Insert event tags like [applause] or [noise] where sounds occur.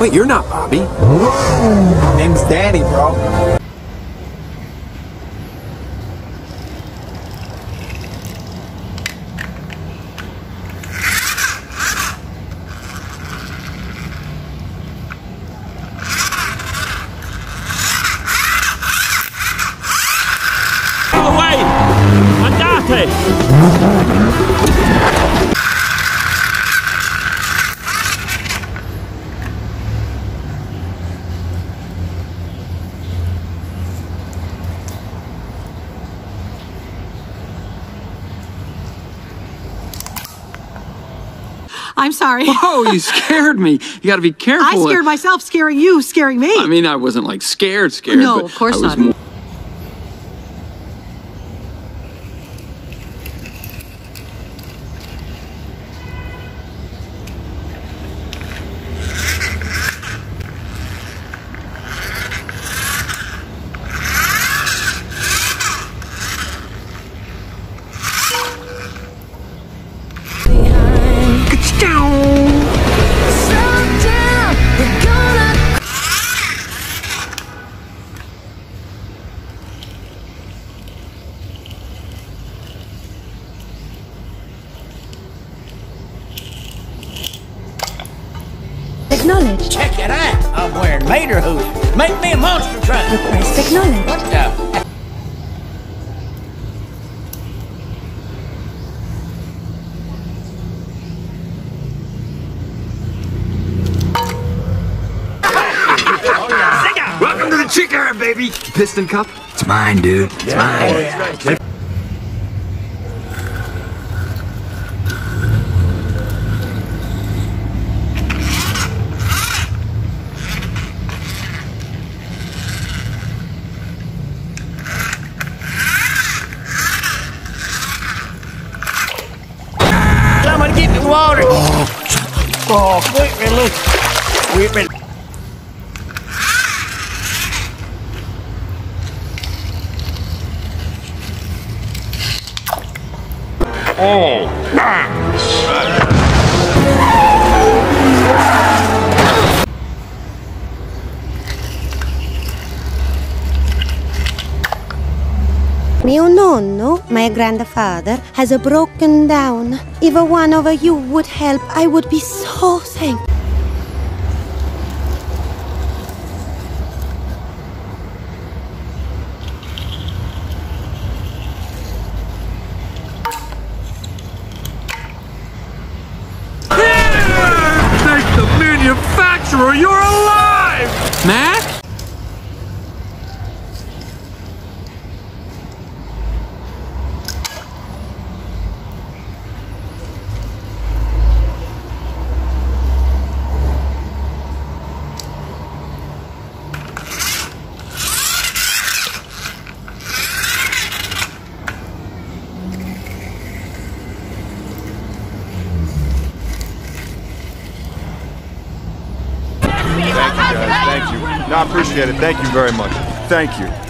Wait, you're not Bobby. Name's Danny, bro. Andate! I'm sorry. [laughs] Oh, you scared me. You got to be careful. I scared myself, scaring you, scaring me. I mean, I wasn't like scared, scared. No, but of course I was not. Acknowledged. Check it out. I'm wearing mater hoops. Make me a monster truck. Request acknowledged. What the? Welcome to the chicken, baby. Piston cup. It's mine, dude. It's mine. Oh, Someone ต่อกุ้ยเป็นเลยกุ้ยเป็นโอ้ Mio nonno, my grandfather, has a broken down. If one of you would help, I would be so thankful. Thank the manufacturer, you're alive! Mack? Thank you, guys. Thank you. No, I appreciate it. Thank you very much. Thank you.